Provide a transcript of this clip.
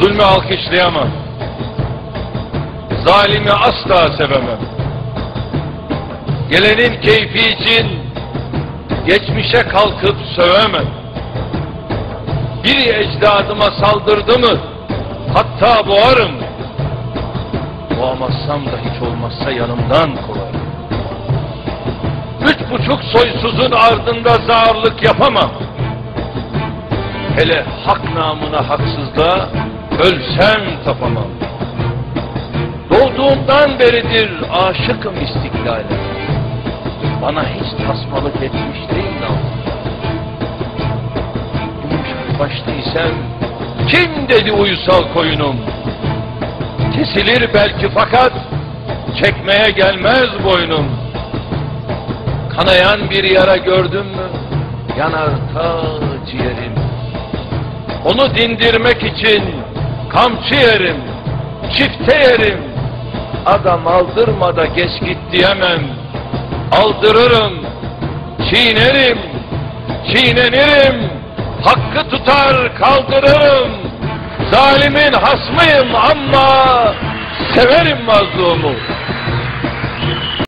Zulmü alkışlayamam. Zalimi asla sevemem. Gelenin keyfi için geçmişe kalkıp sövemem. Biri ecdadıma saldırdı mı hatta boğarım. Boğamazsam da hiç olmazsa yanımdan kovarım. Üç buçuk soysuzun ardında zağırlık yapamam. Hele hak namına haksızlığa ölsem tapamam. Doğduğumdan beridir aşıkım istiklale. Bana hiç tasmalık etmiş değil. Yumuşak başlıysam kim dedi uysal koyunum? Kesilir belki fakat çekmeye gelmez boynum. Kanayan bir yara gördüm mü yanar ta ciğerim. Onu dindirmek için kamçı yerim, çifte yerim. Adam aldırma da geç git diyemem. Aldırırım, çiğnerim, çiğnenirim. Hakkı tutar kaldırırım. Zalimin hasmıyım ama severim mazlumu.